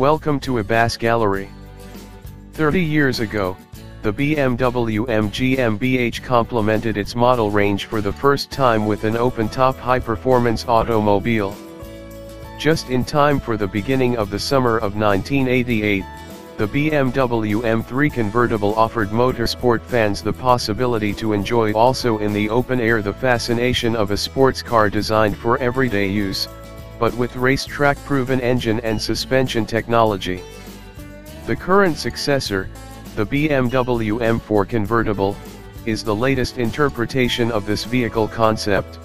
Welcome to Ebas Gallery. 30 years ago, the BMW M GmbH complemented its model range for the first time with an open-top high-performance automobile. Just in time for the beginning of the summer of 1988, the BMW M3 convertible offered motorsport fans the possibility to enjoy also in the open air the fascination of a sports car designed for everyday use, but with racetrack proven engine and suspension technology. The current successor, the BMW M4 convertible, is the latest interpretation of this vehicle concept.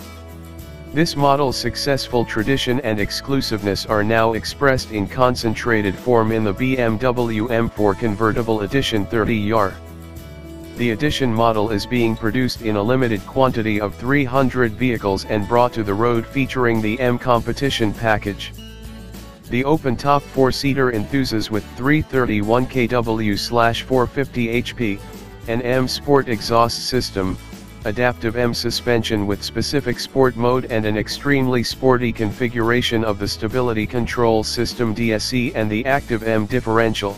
This model's successful tradition and exclusiveness are now expressed in concentrated form in the BMW M4 Convertible Edition 30 Jahre. The edition model is being produced in a limited quantity of 300 vehicles and brought to the road featuring the M Competition package. The open-top four-seater enthuses with 331 kW/450 HP, an M Sport exhaust system, adaptive M suspension with specific sport mode and an extremely sporty configuration of the stability control system DSC and the active M differential.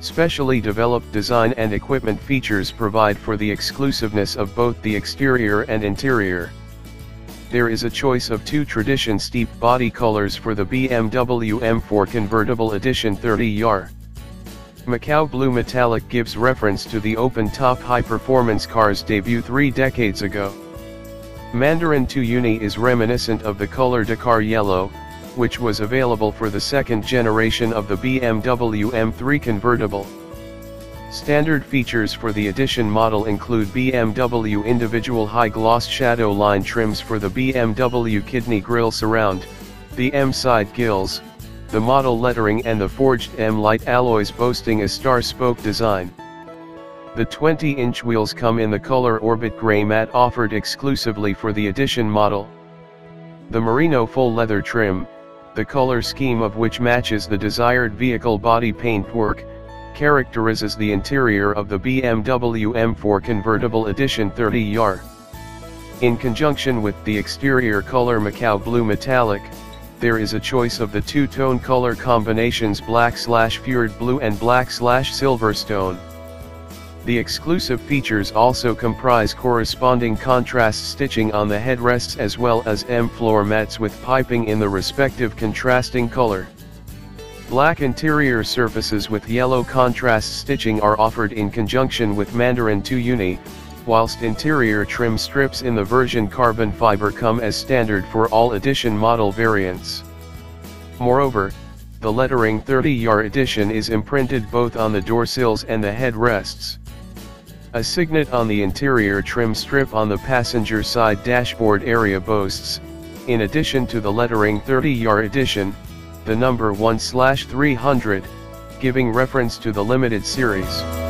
Specially developed design and equipment features provide for the exclusiveness of both the exterior and interior. There is a choice of two tradition steep body colors for the BMW M4 Convertible Edition 30 Jahre. Macau Blue Metallic gives reference to the open-top high-performance car's debut three decades ago. Mandarin 2 Uni is reminiscent of the color Dakar Yellow, which was available for the second generation of the BMW M3 convertible. Standard features for the edition model include BMW individual high-gloss shadow line trims for the BMW kidney grille surround, the M side gills, the model lettering and the forged M-Light alloys boasting a star-spoke design. The 20-inch wheels come in the color Orbit Grey Matte offered exclusively for the edition model. The Merino full leather trim, the color scheme of which matches the desired vehicle body paintwork, characterizes the interior of the BMW M4 Convertible Edition 30 Jahre. In conjunction with the exterior color Macau Blue Metallic, there is a choice of the two-tone color combinations black slash fjord blue and black slash silverstone. The exclusive features also comprise corresponding contrast stitching on the headrests as well as M floor mats with piping in the respective contrasting color. Black interior surfaces with yellow contrast stitching are offered in conjunction with Mandarin 2 Uni, whilst interior trim strips in the version carbon fiber come as standard for all edition model variants. Moreover, the lettering 30 Jahre edition is imprinted both on the door sills and the headrests. A signet on the interior trim strip on the passenger side dashboard area boasts, in addition to the lettering 30 Jahre edition, the number 1-300, giving reference to the limited series.